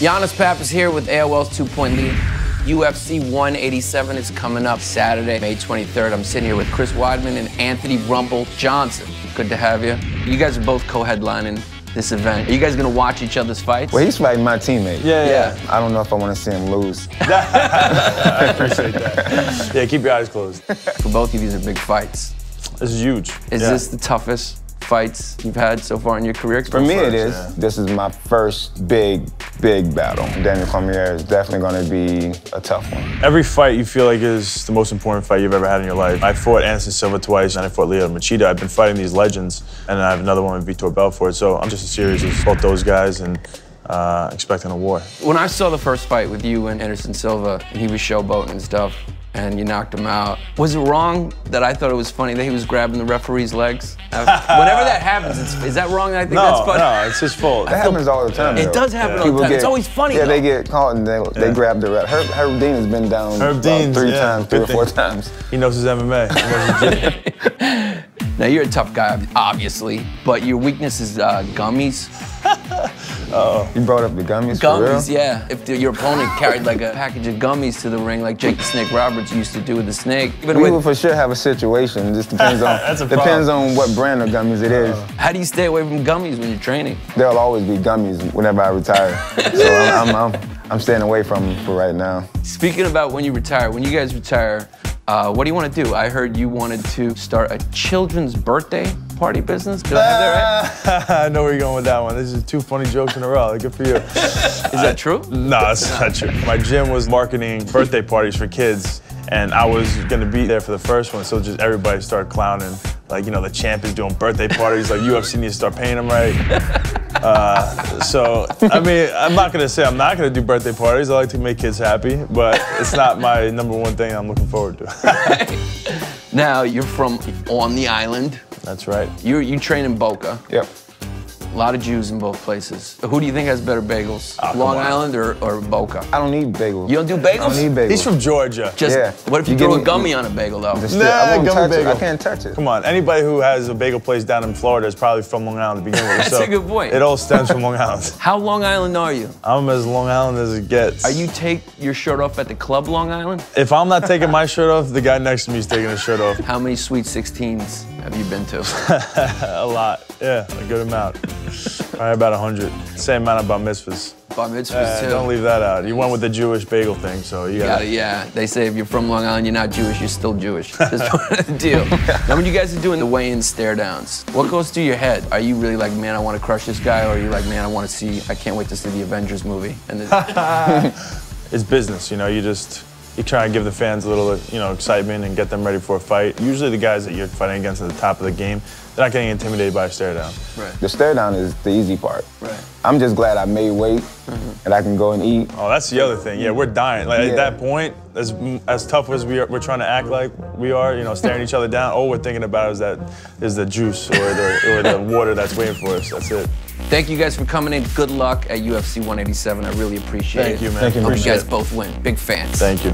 Yannis Pappas here with AOL's two-point lead. UFC 187 is coming up Saturday, May 23rd. I'm sitting here with Chris Weidman and Anthony Rumble Johnson. Good to have you. You guys are both co-headlining this event. Are you guys gonna watch each other's fights? Well, he's fighting my teammate. Yeah, yeah. I don't know if I want to see him lose. I appreciate that. Yeah, keep your eyes closed. For both of you, these are big fights. This is huge. Is Yeah. this the toughest fights you've had so far in your career? For me, it First, is. yeah. This is my first big, big battle. Daniel Cormier is definitely going to be a tough one. Every fight you feel like is the most important fight you've ever had in your life. I fought Anderson Silva twice, and I fought Lyoto Machida. I've been fighting these legends, and I have another one with Vitor Belfort. So I'm just a series of both those guys and uh, expecting a war. When I saw the first fight with you and Anderson Silva, and he was showboating and stuff, and you knocked him out, was it wrong that I thought it was funny that he was grabbing the referee's legs? Uh, Whenever that happens, it's, is that wrong? I think No, that's funny. no, it's his fault. That happens all the time. It though. does happen all the People time. Get, It's always funny, Yeah, they get caught and they, they grab the ref. Herb, Herb Dean has been down Herb about Dean's, three yeah, times, three good or four thing. times. He knows his MMA. He knows his gym. Now you're a tough guy, obviously, but your weakness is uh, gummies. You brought up the gummies, for Gummies, real? yeah. If the, your opponent carried like a package of gummies to the ring, like Jake the Snake Roberts used to do with the snake. Even We with- will for sure have a situation. It just depends on That's a depends on what brand of gummies it is. how do you stay away from gummies when you're training? There'll always be gummies whenever I retire. so I'm, I'm, I'm, I'm staying away from them for right now. Speaking about when you retire, when you guys retire, uh, what do you want to do? I heard you wanted to start a children's birthday party business. Did I have that right? I know where you're going with that one. This is two funny jokes in a row. Good for you. Is that true? No, that's not true. My gym was marketing birthday parties for kids, and I was gonna be there for the first one, so just everybody started clowning. Like, you know, the champ is doing birthday parties, like UFC needs to start paying him right. Uh, so, I mean, I'm not gonna say I'm not gonna do birthday parties. I like to make kids happy, but it's not my number one thing I'm looking forward to. Now you're from on the island. That's right. You you train in Boca. Yep. A lot of Jews in both places. Who do you think has better bagels? Ah, come Long. Island or, or Boca? I don't need bagels. You don't do bagels? I bagels? don't need bagels. He's from Georgia. Just Yeah. what if you, You throw give a me- gummy on a bagel though? Just- Nah, I won't gummy touch it. I can't touch it. Come on, anybody who has a bagel place down in Florida is probably from Long Island to begin with. That's so a good point. It all stems from Long Island. How Long Island are you? I'm as Long Island as it gets. Are you take your shirt off at the club Long Island? If I'm not taking my shirt off, the guy next to me is taking his shirt off. How many Sweet 16s have you been to? A lot, yeah, a good amount. Probably about 100. Same amount of bar mitzvahs. Bar mitzvahs Uh, too. don't leave that out. You went with the Jewish bagel thing, so you Got got it, yeah. They say if you're from Long Island, you're not Jewish, you're still Jewish. That's part of the deal. now, when you guys are doing the weigh-in stare downs, what goes through your head? Are you really like, man, I want to crush this guy, or are you like, man, I want to see, I can't wait to see the Avengers movie? And It's business, you know. You just you try and give the fans a little, you know, excitement and get them ready for a fight. Usually, the guys that you're fighting against at the top of the game, they're not getting intimidated by a stare down. right, The stare down is the easy part. right. I'm just glad I made weight Mm-hmm. and I can go and eat. Oh, that's the other thing. Yeah, we're dying. Like Yeah. at that point, as as tough as we are, we're trying to act like we are, you know, staring each other down. All we're thinking about is that is the juice or the or the water that's waiting for us. That's it. Thank you guys for coming in. Good luck at UFC 187. I really appreciate Thank it. Thank you, man. Thank you, Hope you guys it. both win. Big fans. Thank you.